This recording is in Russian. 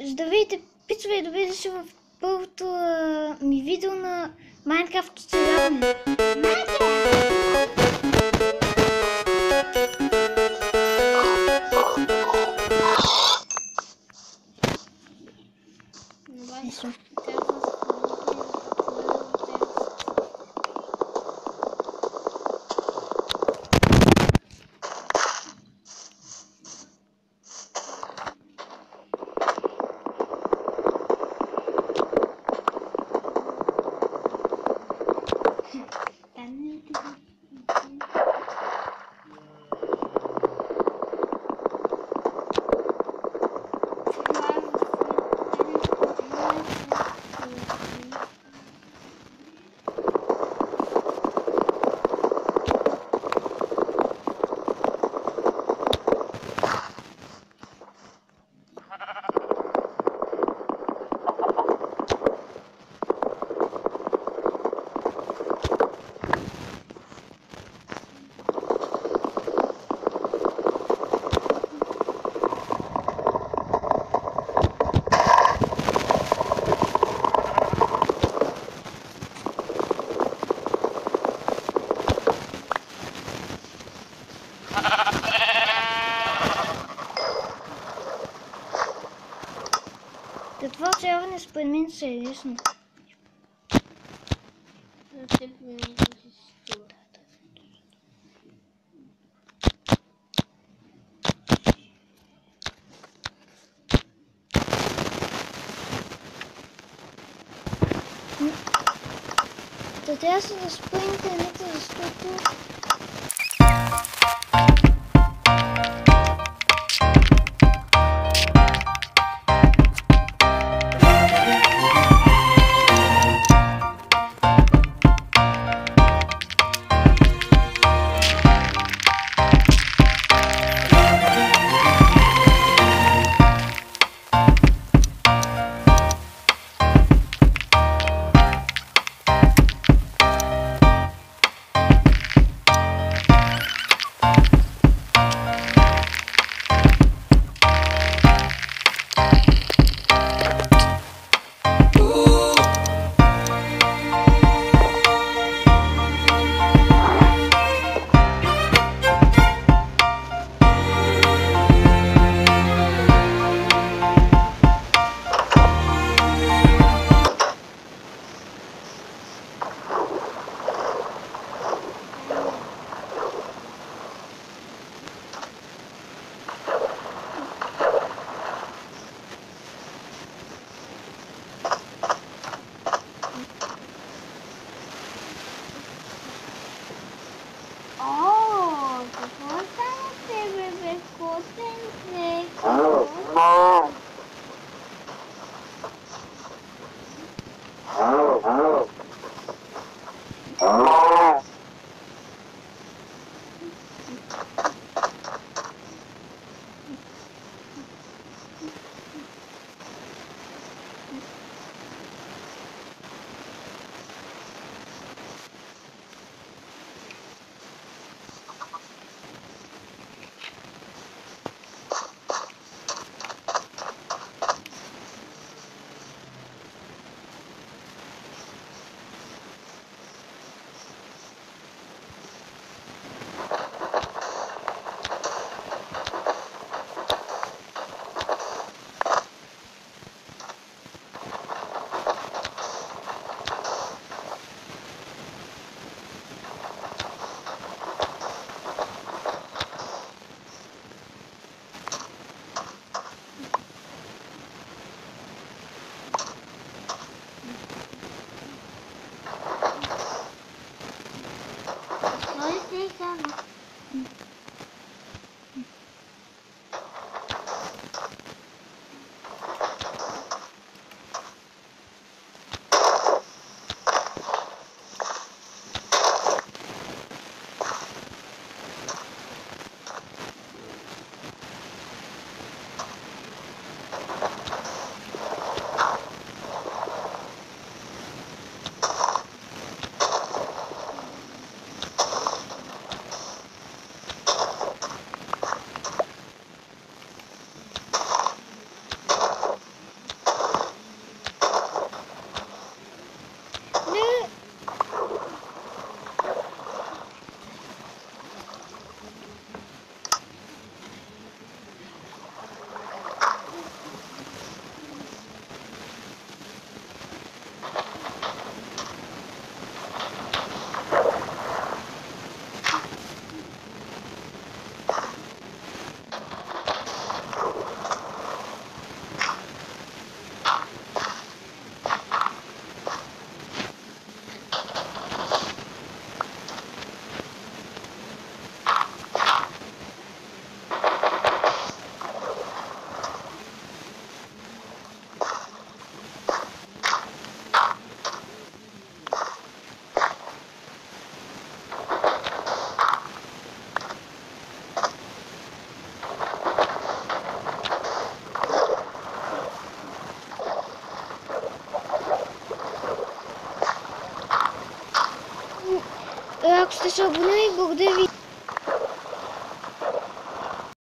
Здравейте, пицове и добре дошли в първото ми видео на Майнкрафт оцеляване. Eso. Cần. Оцеляване според мен се е лесно. Да 어? Трябва да се да спра